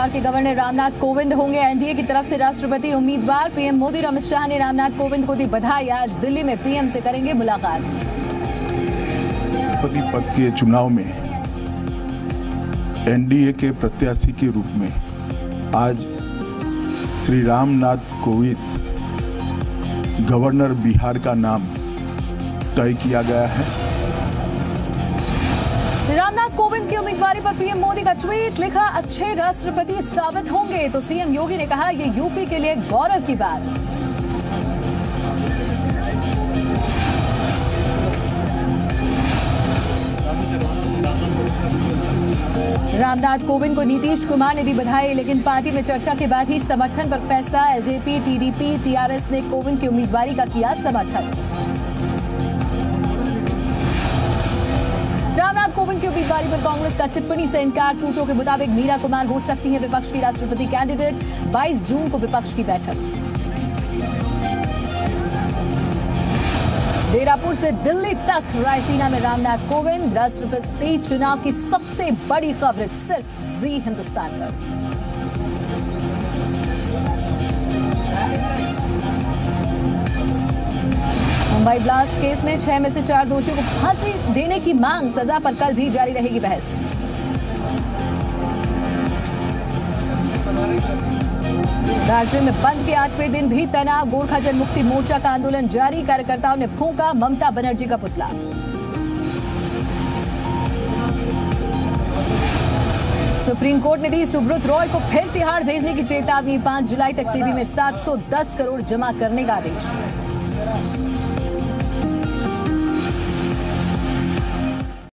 बिहार के गवर्नर रामनाथ कोविंद होंगे। एनडीए की तरफ़ से राष्ट्रपति उम्मीदवार पीएम मोदी और अमित शाह ने रामनाथ कोविंद को दी बधाई। आज दिल्ली में पीएम से करेंगे मुलाकात। राष्ट्रपति पद के चुनाव में एनडीए के प्रत्याशी के रूप में आज श्री रामनाथ कोविंद गवर्नर बिहार का नाम तय किया गया है। रामनाथ कोविंद की उम्मीदवारी पर पीएम मोदी ट्वीट लिखा, अच्छे राष्ट्रपति साबित होंगे। तो सीएम योगी ने कहा, ये यूपी के लिए गौरव की बात। रामनाथ कोविंद को नीतीश कुमार ने दी बधाई, लेकिन पार्टी में चर्चा के बाद ही समर्थन पर फैसला। एलजेपी, टीडीपी, टीआरएस ने कोविंद की उम्मीदवारी का किया समर्थन। रामनाथ की उम्मीदवारी पर कांग्रेस का टिप्पणी से इनकार। सूत्रों के मुताबिक मीरा कुमार हो सकती है विपक्ष की राष्ट्रपति कैंडिडेट। 22 जून को विपक्ष की बैठक। डेरापुर से दिल्ली तक रायसीना में रामनाथ कोविंद। राष्ट्रपति चुनाव की सबसे बड़ी कवरेज सिर्फ़ जी हिंदुस्तान पर। मुंबई ब्लास्ट केस में छह में से चार दोषियों को फांसी देने की मांग सजा पर कल भी जारी रहेगी बहस। दार्जिलिंग में बंद के आठवें दिन भी तनाव गोरखा जनमुक्ति मोर्चा का आंदोलन जारी, कार्यकर्ताओं ने फूका, ममता बनर्जी का पुतला। सुप्रीम कोर्ट ने दी सुब्रत रॉय को फिर तिहाड़ भेजने की चेतावनी, पाँच जुलाई तक सेबी में 710 करोड़ जमा करने का आदेश।